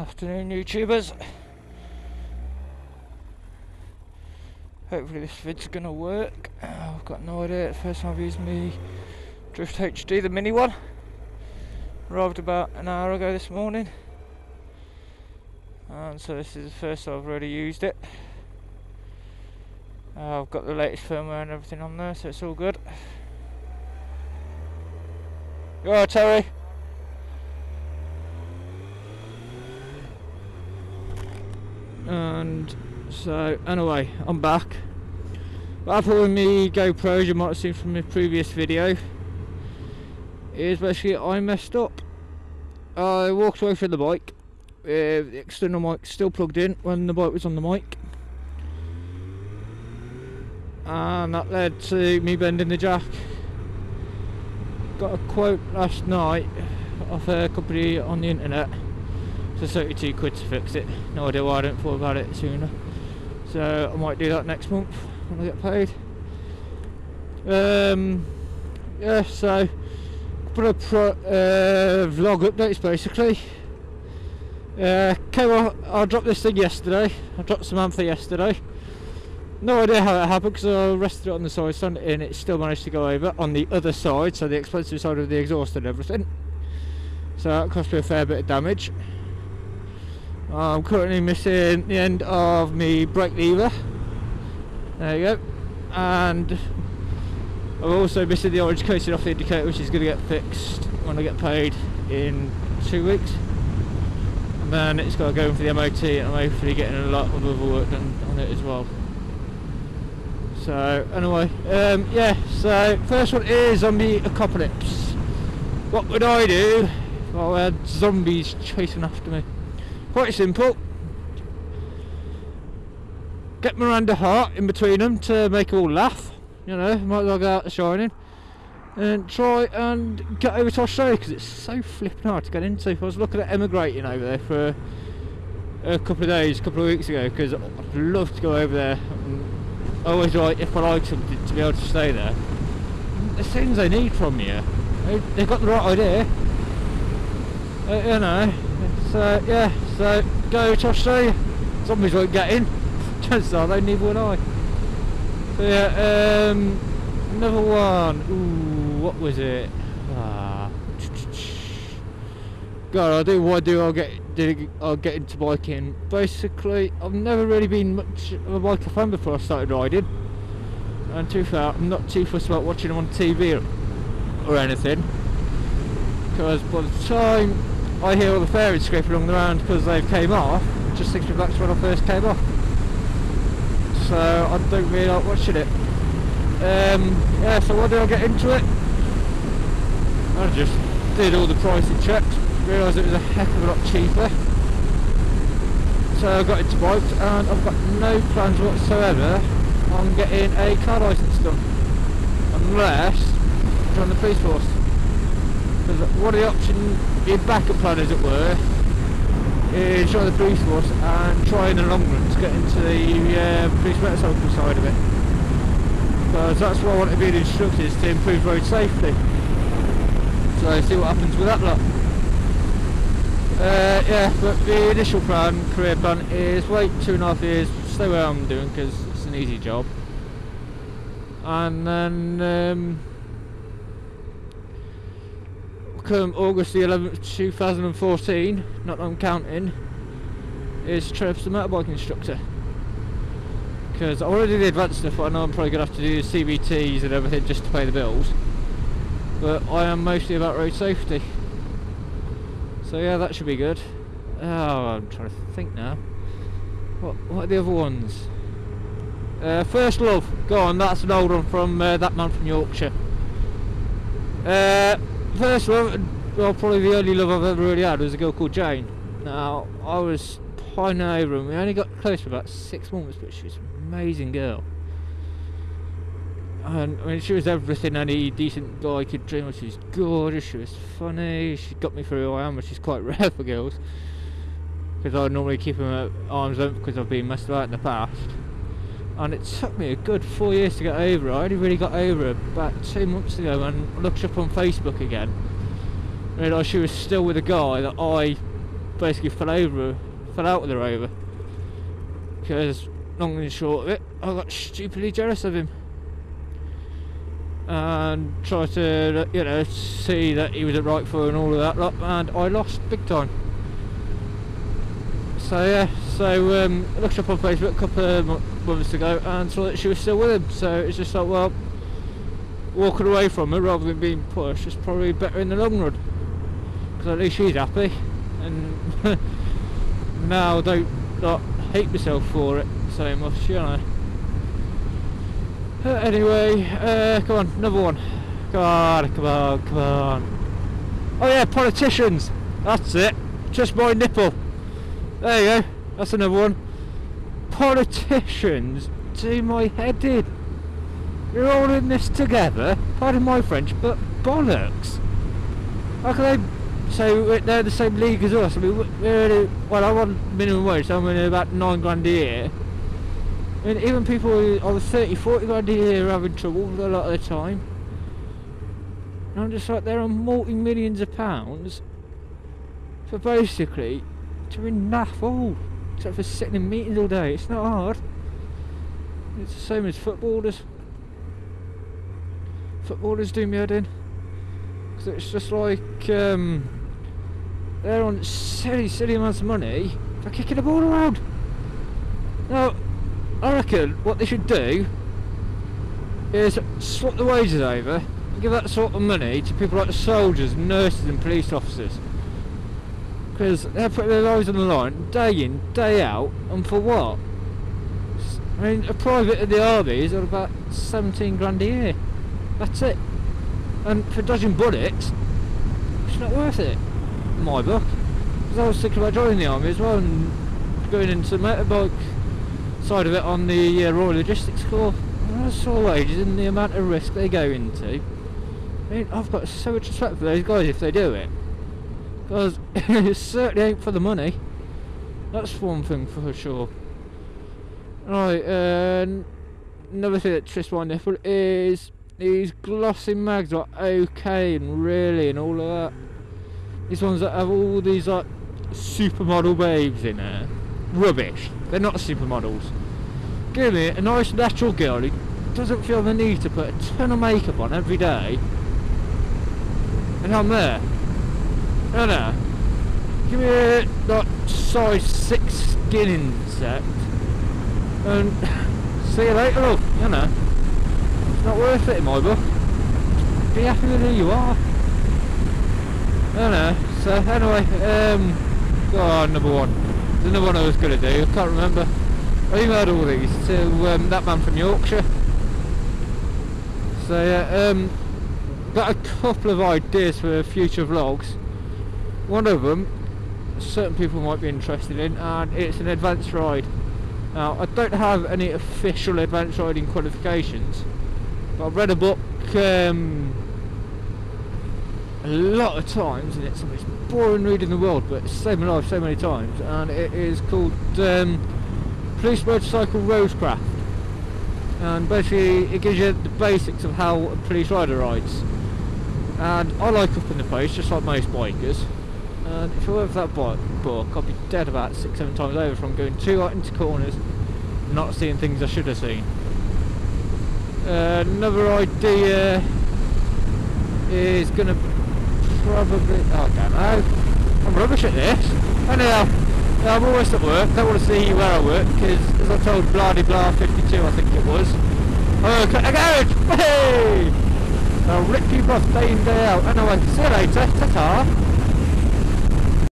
Afternoon, YouTubers. Hopefully this vid's gonna work. Uh, I've got no idea. First time I've used me Drift HD, the mini one. Arrived about an hour ago this morning. And so this is the first I've really used it. Uh, I've got the latest firmware and everything on there, so it's all good. You Terry? And so, anyway, I'm back. What happened with me GoPros, you might have seen from my previous video, is basically I messed up. I walked away from the bike, uh, the external mic still plugged in when the bike was on the mic. And that led to me bending the jack. Got a quote last night off a company on the internet for 32 quid to fix it. No idea why I didn't thought about it sooner. So I might do that next month when I get paid. Um, yeah, so put a pro, uh, vlog updates basically. Uh, off, I dropped this thing yesterday. I dropped Samantha yesterday. No idea how it happened because I rested it on the side, stand and it still managed to go over on the other side, so the expensive side of the exhaust and everything. So that cost me a fair bit of damage. I'm currently missing the end of my brake lever. There you go. And I'm also missing the orange coating off the indicator which is going to get fixed when I get paid in two weeks. And then it's got to go in for the MOT and I'm hopefully getting a lot of other work done on it as well. So anyway, um, yeah, so first one is on zombie apocalypse. What would I do if I had zombies chasing after me? Quite simple. Get Miranda Hart in between them to make all laugh. You know, might as well go out the shining. And try and get over to Australia because it's so flipping hard to get into. I was looking at emigrating over there for a couple of days, a couple of weeks ago because I'd love to go over there. I always like, if I like something, to be able to stay there. The things they need from you, they, they've got the right idea. Uh, you know, so yeah, so go to Australia. Zombies won't get in. Chances are they need one eye. So yeah, um, another one. Ooh, what was it? Ah. God, I do what I do. I'll get, I'll get into biking. Basically, I've never really been much of a biker fan before I started riding. And too far, I'm not too fussed about watching them on TV or anything. Because by the time I hear all the fairings scraping along the ground because they've came off. Just takes me back to when I first came off. So I don't really like watching it. Um, yeah, so why did I get into it? I just did all the pricing checks, realised it was a heck of a lot cheaper. So I got into bikes and I've got no plans whatsoever on getting a car licence done. Unless I join the police force. One of the options, your backup plan as it were, is join the police force and try in the long run to get into the uh, police motorcycle side of it. Because that's what I want to be an instructor is to improve road safety. So see what happens with that lot. Uh, yeah, but the initial plan, career plan, is wait two and a half years, stay where I'm doing because it's an easy job. And then um, come August the 11th 2014 not that I'm counting is Trips the motorbike instructor. Because I already did advanced stuff I know I'm probably going to have to do CBTs and everything just to pay the bills. But I am mostly about road safety. So yeah that should be good. Oh I'm trying to think now. What, what are the other ones? Uh, First Love. Go on that's an old one from uh, that man from Yorkshire. Uh, first love, well, probably the only love I've ever really had was a girl called Jane. Now, I was pining over and we only got close for about six months, but she was an amazing girl. And I mean, she was everything any decent guy could dream of. She was gorgeous, she was funny, she got me through who I am, which is quite rare for girls. Because I normally keep them at arm's length because I've been messed about in the past. And it took me a good four years to get over her. I only really got over her about two months ago and looked up on Facebook again. Realised she was still with a guy that I basically fell over, fell out with her over. Because, long and short of it, I got stupidly jealous of him. And tried to, you know, see that he was right for and all of that and I lost big time. So yeah, so um, I looked up on Facebook a couple of months ago and saw that she was still with him. So it's just like, well, walking away from her rather than being pushed is probably better in the long run. Because at least she's happy. And now I don't not hate myself for it so much, you know. Uh, anyway, uh, come on, another one. Come on, come on, come on. Oh yeah, politicians. That's it. Just my nipple. There you go. That's another one. Politicians do my head in. You're all in this together. Pardon my French, but bollocks. How can they say they're the same league as us? I mean, we're well, I want minimum wage, so I'm in about nine grand a year. Mean, even people on 30, 40 grand a year are having trouble a lot of the time. And I'm just like, they're on multi millions of pounds for basically doing naff all. Except for sitting in meetings all day. It's not hard. It's the same as footballers. Footballers do me head in. Because it's just like, um, they're on silly, silly amounts of money for kicking the ball around. Now, I reckon what they should do is swap the wages over and give that sort of money to people like the soldiers, nurses and police officers because they're putting their lives on the line day in, day out, and for what? I mean, a private in the army is on about 17 grand a year. That's it. And for dodging bullets, it's not worth it, in my book. Because I was thinking about joining the army as well and going into the motorbike side of it on the uh, Royal Logistics Corps. And I saw wages and the amount of risk they go into. I mean, I've got so much respect for those guys if they do it. Because it certainly ain't for the money. That's one thing for sure. Right, uh, another thing that twists my nipple is these glossy mags are okay and really and all of that. These ones that have all these like supermodel babes in there. Rubbish. They're not supermodels. Give me a nice natural girl who doesn't feel the need to put a ton of makeup on every day. And I'm there. No, no. Give me a size 6 skin insect. And see you later, love. You know. It's not worth it in my book. Be happy with who you are. I know. So anyway, um, oh, number one. There's another one I was going to do. I can't remember. I emailed all these to um, that man from Yorkshire. So yeah, um, got a couple of ideas for future vlogs. One of them, certain people might be interested in, and it's an advanced ride. Now, I don't have any official advanced riding qualifications, but I've read a book um, a lot of times, and it's the most boring read in the world, but it's saved my life so many times, and it is called um, Police Motorcycle Roadcraft. And basically, it gives you the basics of how a police rider rides. And I like up in the place, just like most bikers. And if I for that book, I'd be dead about six, seven times over from going too hot into corners, not seeing things I should have seen. Uh, another idea is going to probably... Oh, I don't know. I'm rubbish at this. Anyhow, I'm always at work. Don't want to see where I work, because as I told Blah Blah 52, I think it was, I work at a garage! Hey! I'll rip you both day in, day out. Anyway, see you later. Ta-ta!